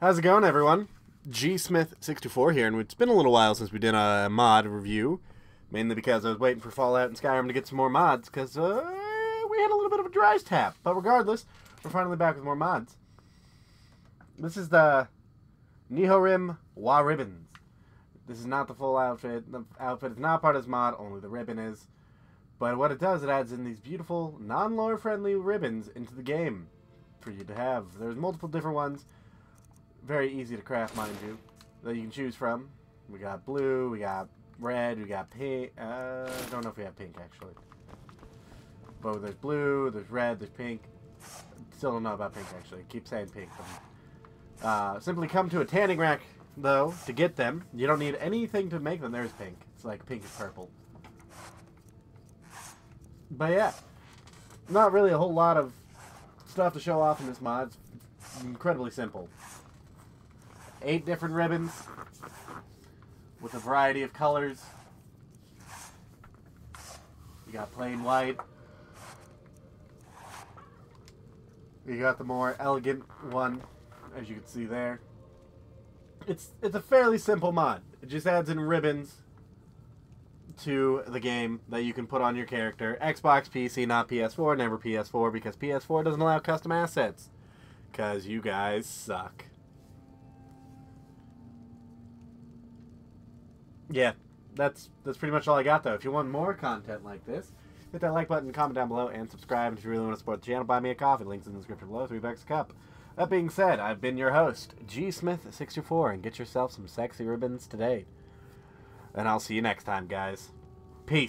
How's it going, everyone? G Smith624 here, and it's been a little while since we did a mod review. Mainly because I was waiting for Fallout and Skyrim to get some more mods, because uh, we had a little bit of a dry tap. But regardless, we're finally back with more mods. This is the NihonRim Wa Ribbons. This is not the full outfit. The outfit is not part of this mod, only the ribbon is. But what it does, it adds in these beautiful, non-lore friendly ribbons into the game for you to have. There's multiple different ones. Very easy to craft, mind you, that you can choose from. We got blue, we got red, we got pink. Uh, I don't know if we have pink, actually. But there's blue, there's red, there's pink. Still don't know about pink, actually. Keep saying pink. But, uh, simply come to a tanning rack, though, to get them. You don't need anything to make them. There's pink. It's like pink is purple. But yeah, not really a whole lot of stuff to show off in this mod. It's incredibly simple. Eight different ribbons with a variety of colors. You got plain white. You got the more elegant one, as you can see there. It's it's a fairly simple mod. It just adds in ribbons to the game that you can put on your character. Xbox, PC, not PS4, never PS4 because PS4 doesn't allow custom assets. Cause you guys suck. Yeah, that's that's pretty much all I got though. If you want more content like this, hit that like button, comment down below, and subscribe. And if you really want to support the channel, buy me a coffee. Links in the description below. Three bucks a cup. That being said, I've been your host, G Smith64, and get yourself some sexy ribbons today. And I'll see you next time, guys. Peace.